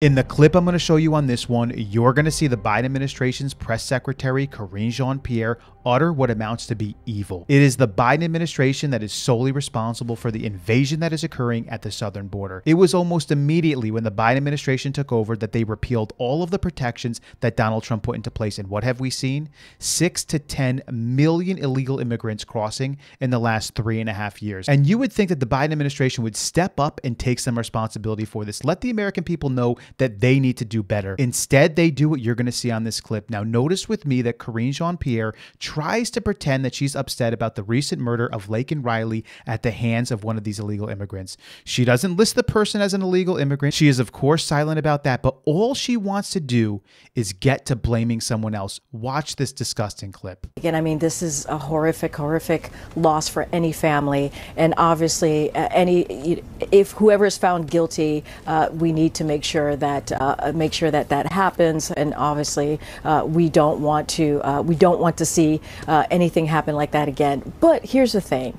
In the clip I'm going to show you on this one, you're going to see the Biden administration's press secretary, Karine Jean Pierre, utter what amounts to be evil. It is the Biden administration that is solely responsible for the invasion that is occurring at the southern border. It was almost immediately when the Biden administration took over that they repealed all of the protections that Donald Trump put into place. And what have we seen? Six to 10 million illegal immigrants crossing in the last three and a half years. And you would think that the Biden administration would step up and take some responsibility for this. Let the American people know that they need to do better. Instead, they do what you're going to see on this clip. Now, notice with me that Karine Jean Pierre tries to pretend that she's upset about the recent murder of Laken Riley at the hands of one of these illegal immigrants. She doesn't list the person as an illegal immigrant. She is, of course, silent about that, but all she wants to do is get to blaming someone else. Watch this disgusting clip. Again, I mean, this is a horrific, horrific loss for any family. And obviously, uh, any if whoever is found guilty, uh, we need to make sure that uh, make sure that that happens. And obviously, uh, we don't want to uh, we don't want to see uh, anything happen like that again. But here's the thing: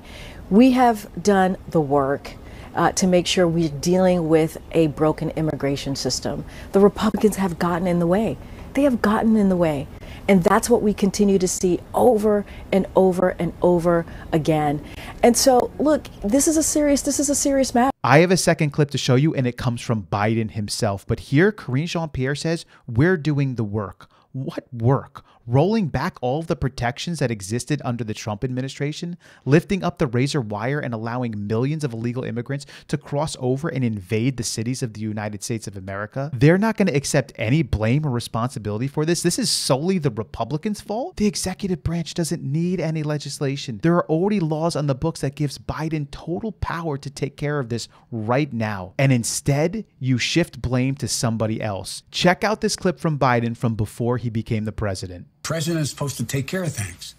we have done the work. Uh, to make sure we're dealing with a broken immigration system. The Republicans have gotten in the way. They have gotten in the way. And that's what we continue to see over and over and over again. And so, look, this is a serious this is a serious matter. I have a second clip to show you, and it comes from Biden himself. But here, Karine Jean Pierre says, We're doing the work. What work? Rolling back all of the protections that existed under the Trump administration, lifting up the razor wire and allowing millions of illegal immigrants to cross over and invade the cities of the United States of America. They're not going to accept any blame or responsibility for this. This is solely the Republicans' fault. The executive branch doesn't need any legislation. There are already laws on the books that gives Biden total power to take care of this right now. And instead, you shift blame to somebody else. Check out this clip from Biden from before he became the president. President is supposed to take care of things.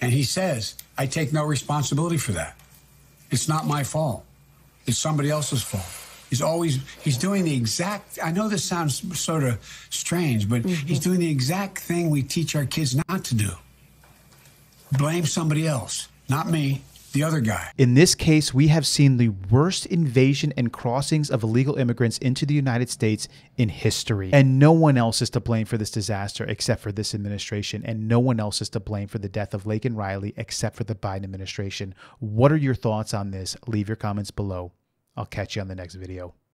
And he says, I take no responsibility for that. It's not my fault. It's somebody else's fault. He's always he's doing the exact I know this sounds sort of strange, but mm-hmm. he's doing the exact thing we teach our kids not to do. Blame somebody else, not me the other guy. In this case, we have seen the worst invasion and crossings of illegal immigrants into the United States in history. And no one else is to blame for this disaster except for this administration. And no one else is to blame for the death of Laken Riley except for the Biden administration. What are your thoughts on this? Leave your comments below. I'll catch you on the next video.